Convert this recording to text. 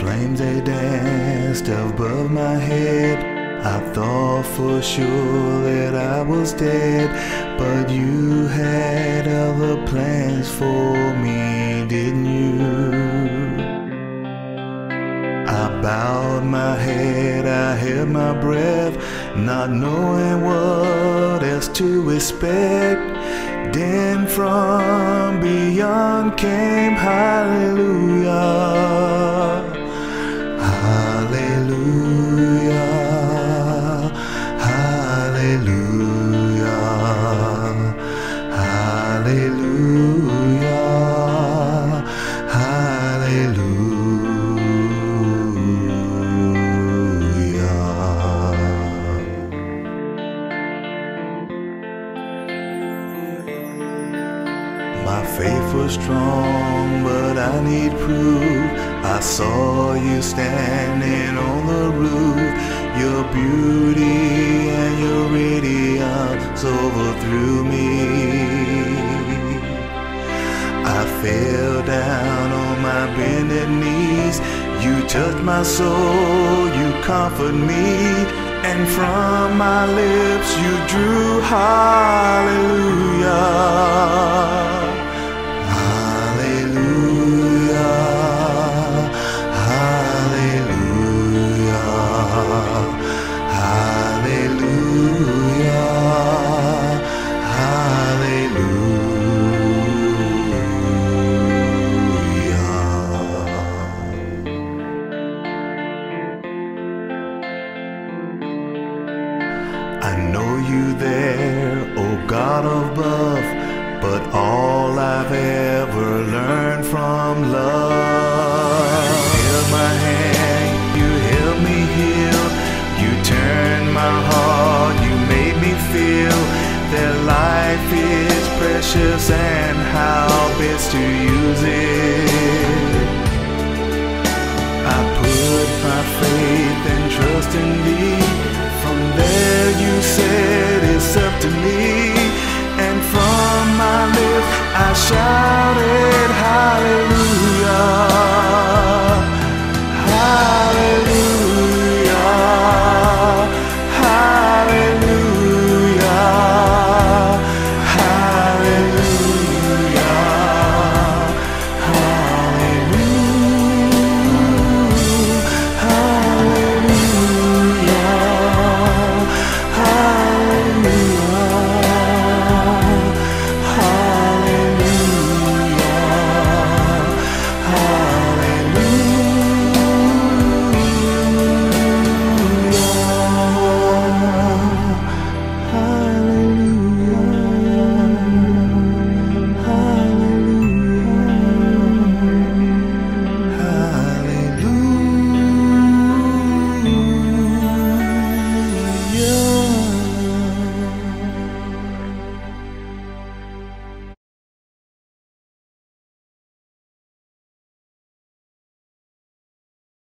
flames they danced above my head. I thought for sure that I was dead, but you had other plans for me, didn't you? I bowed my head, I held my breath, not knowing what else to expect. Then from beyond came hallelujah, hallelujah, hallelujah. My faith was strong, but I need proof. I saw you standing on the roof. Your beauty and your radiance overthrew me. I fell down on my bended knees. You touched my soul, you comfort me, and from my lips you drew hallelujah. I know you there, oh God above, but all I've ever learned from love. Held my hand, you held me heal, you turned my heart, you made me feel that life is precious and how best to use it.